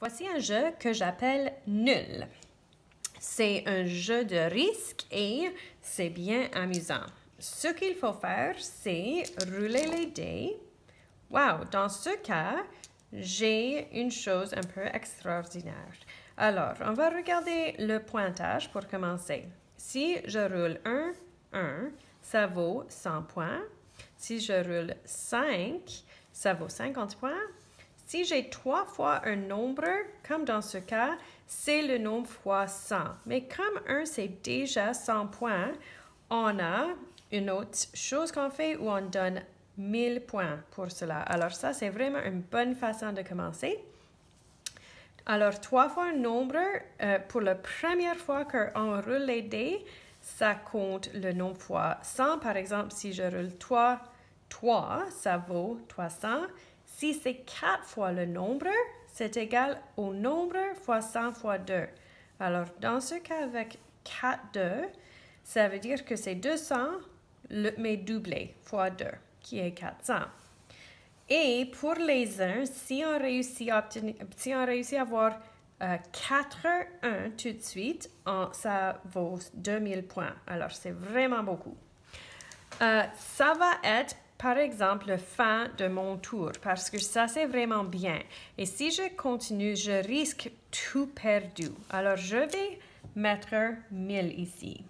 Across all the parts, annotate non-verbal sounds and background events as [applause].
Voici un jeu que j'appelle nul. C'est un jeu de risque et c'est bien amusant. Ce qu'il faut faire, c'est rouler les dés. Wow, dans ce cas, j'ai une chose un peu extraordinaire. Alors, on va regarder le pointage pour commencer. Si je roule 1, 1, ça vaut 100 points. Si je roule 5, ça vaut 50 points. Si j'ai trois fois un nombre, comme dans ce cas, c'est le nombre fois 100. Mais comme 1, c'est déjà 100 points, on a une autre chose qu'on fait où on donne 1000 points pour cela. Alors ça, c'est vraiment une bonne façon de commencer. Alors, trois fois un nombre, euh, pour la première fois qu'on roule les dés, ça compte le nombre fois 100. Par exemple, si je roule 3, 3, ça vaut 300. Si c'est 4 fois le nombre, c'est égal au nombre fois 100 fois 2. Alors, dans ce cas, avec 4, 2, ça veut dire que c'est 200, mais doublé fois 2, qui est 400. Et pour les 1, si on réussit à, obtenir, si on réussit à avoir 4 euh, 1 tout de suite, ça vaut 2000 points. Alors, c'est vraiment beaucoup. Euh, ça va être par exemple, fin de mon tour, parce que ça, c'est vraiment bien. Et si je continue, je risque tout perdu. Alors, je vais mettre 1000 ici.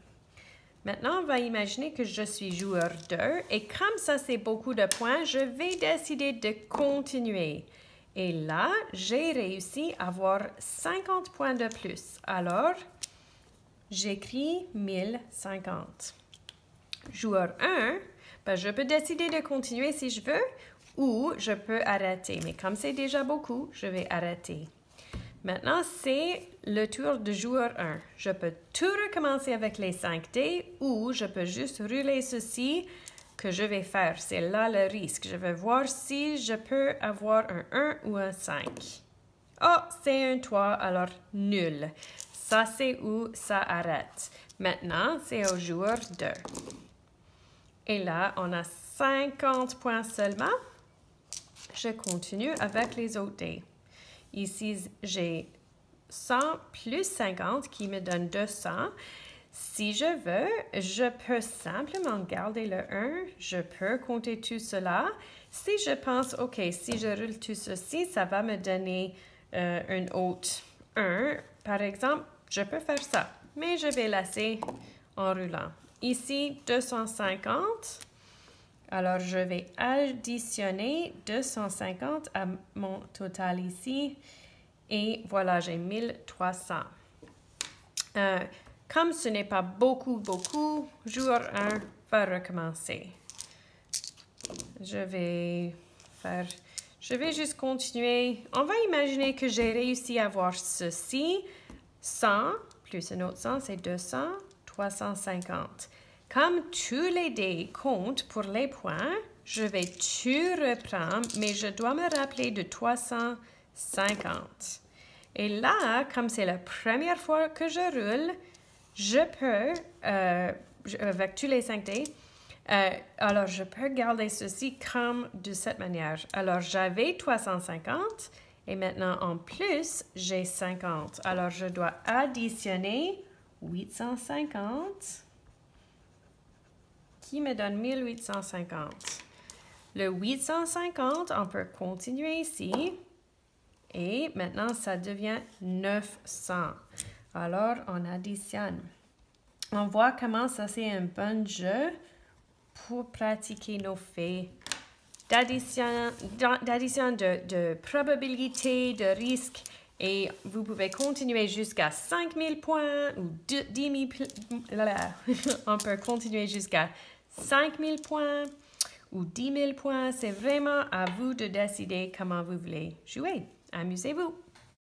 Maintenant, on va imaginer que je suis joueur 2 et comme ça, c'est beaucoup de points, je vais décider de continuer. Et là, j'ai réussi à avoir 50 points de plus. Alors, j'écris 1050. Joueur 1, ben, je peux décider de continuer si je veux ou je peux arrêter. Mais comme c'est déjà beaucoup, je vais arrêter. Maintenant, c'est le tour de joueur 1. Je peux tout recommencer avec les 5 dés ou je peux juste rouler ceci que je vais faire. C'est là le risque. Je vais voir si je peux avoir un 1 ou un 5. Oh, c'est un 3, alors nul. Ça, c'est où ça arrête. Maintenant, c'est au joueur 2. Et là, on a 50 points seulement. Je continue avec les autres dés. Ici, j'ai 100 plus 50 qui me donne 200. Si je veux, je peux simplement garder le 1. Je peux compter tout cela. Si je pense, OK, si je roule tout ceci, ça va me donner euh, un autre 1. Par exemple, je peux faire ça, mais je vais laisser en roulant. Ici, 250. Alors, je vais additionner 250 à mon total ici. Et voilà, j'ai 1300. Euh, comme ce n'est pas beaucoup, beaucoup, jour 1 va recommencer. Je vais faire... Je vais juste continuer. On va imaginer que j'ai réussi à avoir ceci. 100 plus un autre 100, c'est 200. 350. Comme tous les dés comptent pour les points, je vais tout reprendre, mais je dois me rappeler de 350. Et là, comme c'est la première fois que je roule, je peux, euh, avec tous les 5 dés, euh, alors je peux garder ceci comme de cette manière. Alors j'avais 350 et maintenant en plus, j'ai 50. Alors je dois additionner 850 qui me donne 1850. Le 850, on peut continuer ici. Et maintenant, ça devient 900. Alors, on additionne. On voit comment ça, c'est un bon jeu pour pratiquer nos faits d'addition, de, de probabilité, de risque et vous pouvez continuer jusqu'à 5000 points ou 10 000 [laughs] On peut continuer jusqu'à 5000 points ou 10 000 points. C'est vraiment à vous de décider comment vous voulez jouer. Amusez-vous.